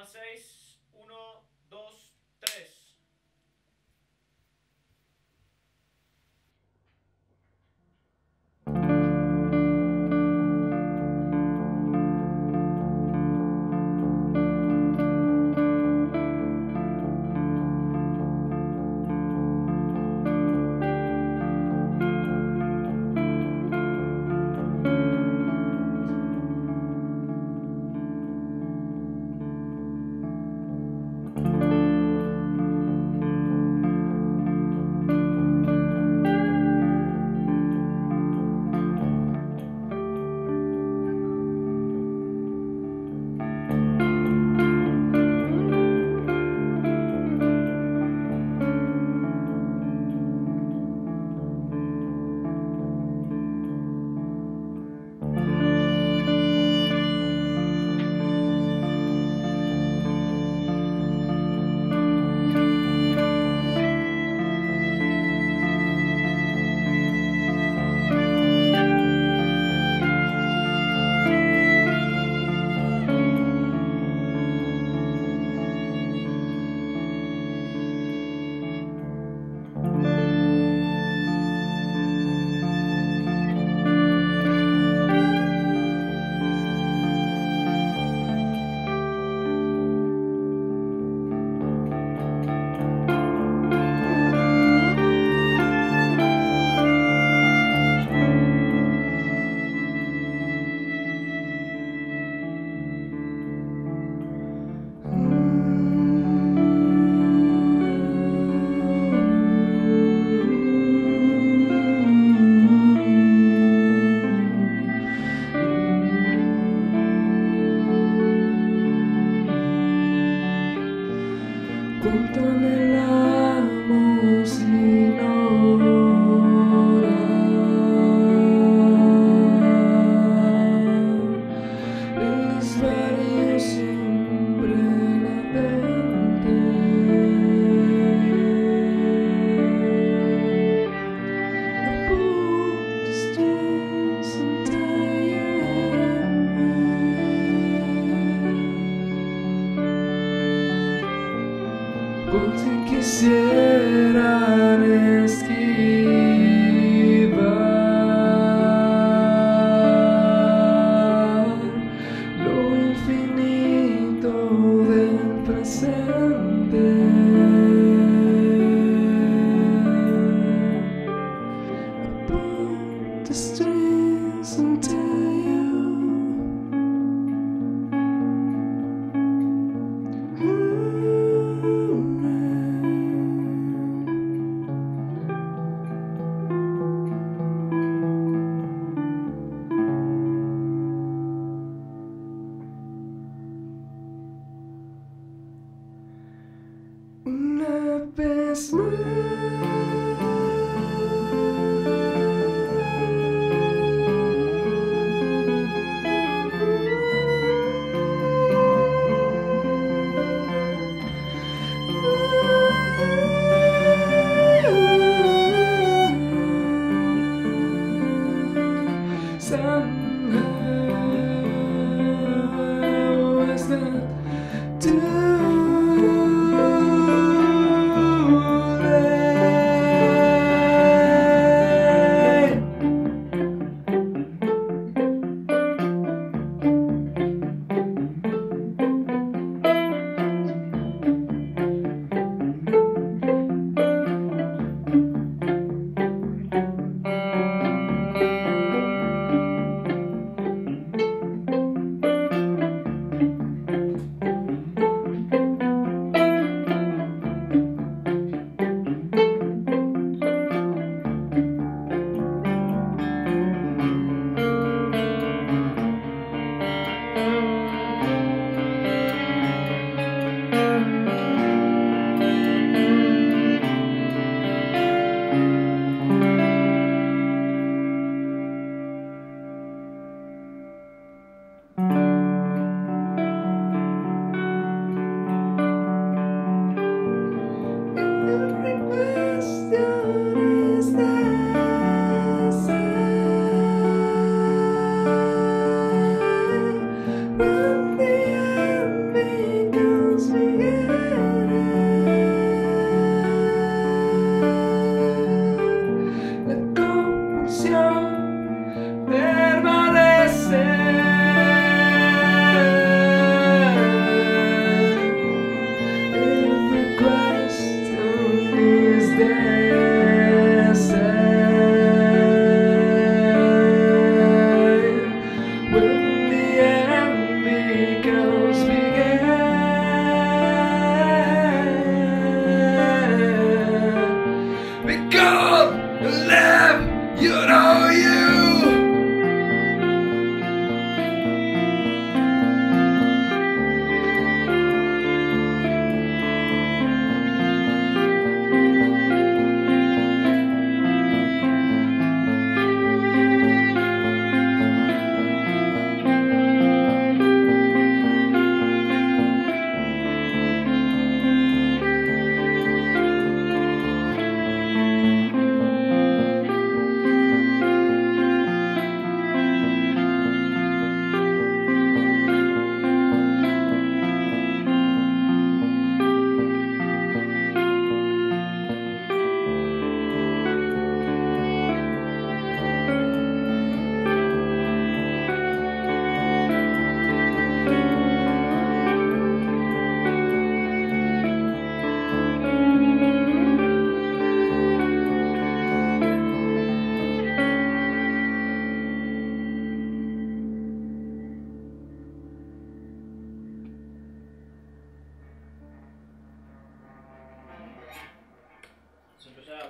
toma 6, 1, 2, 3. The strings until you. Una vez más.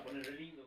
poner el link.